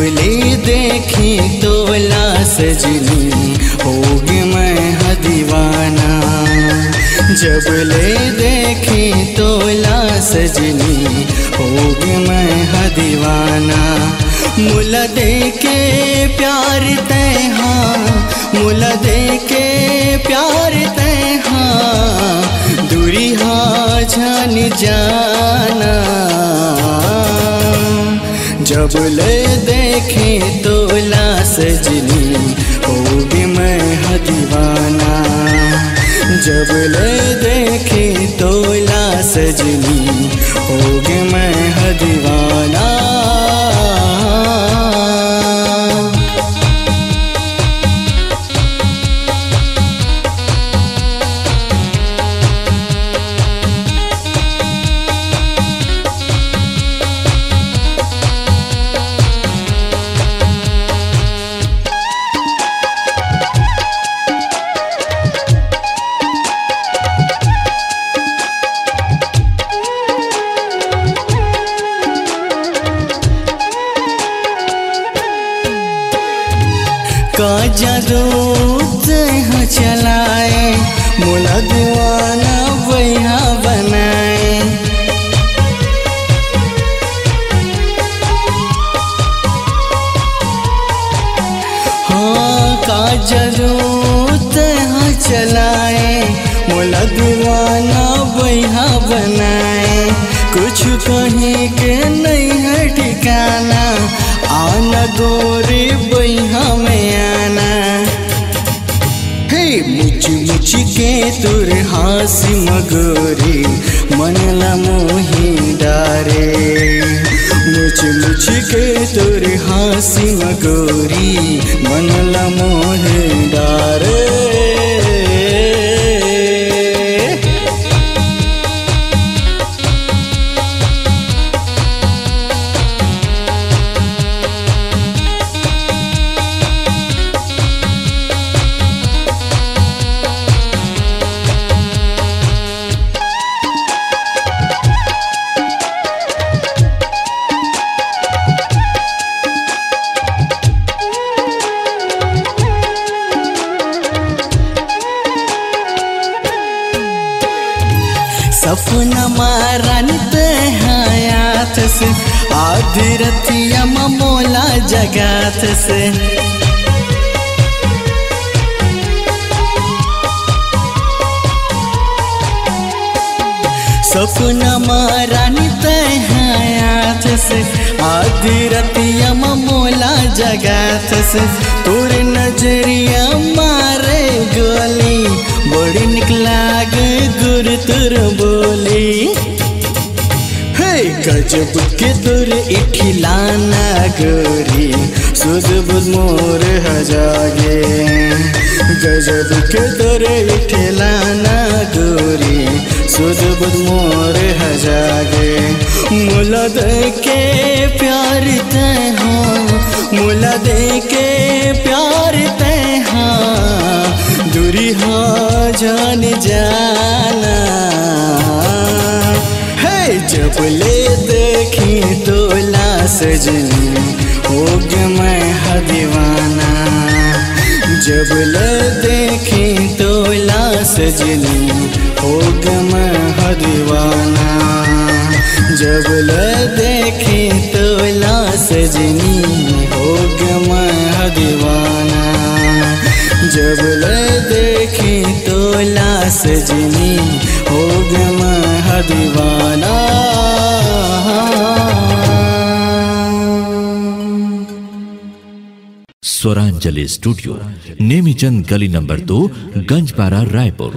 जब ले देखी तोला सजनी होगी मैं ह दीवाना जब ले देखी तोला सजनी होगी मैं ह दीवाना मुला दे के प्यार हाँ मुला दे के प्यार हाँ। दूरी हा, जान जाना जब ले देखे तोला सजनी होगी मैं हदीवाना दीवाना। जब ले देखे तोला सजनी होगी मैं ह जादू तह चलाए मोला दीवाना बैहा बनाए। हाँ का जादू तह चलाए मोला दीवाना बैहा बनाए। कुछ कहीं के नहीं है ठिकाना, आना गोरे के तुर हासी मगोरी मनला मोही डारे। मुझ मुझ के तुर हासी मगोरी मनला मोही डारे। सपना मारन हयात से आधी मोला जगात से सपना मारन हयात से आधी मोला जगात से तोर नज़रिया मारे गोली बड़ी निकला गुर तुर बोली। हे गजब के तुर इठिलाना गोरी सुध बुध मोर हजागे। गजब के तुर इठिलाना गोरी सुध बुध मोर हजागे। मुला दे के प्यार तय हो, मुला दे के दूरी हाँ जान जाना। है, जब ले देखी तोला सजनी होग मैं ह दीवाना। जब ले देखी तोला सजनी होग मैं ह दीवाना। जब ले देखी तोला सजनी होग मैं ह दीवाना। जब ले देखी तो लाश जिनी हो दीवाना स्वरांजलि स्टूडियो, नेमीचंद गली नंबर दो गंजपारा रायपुर।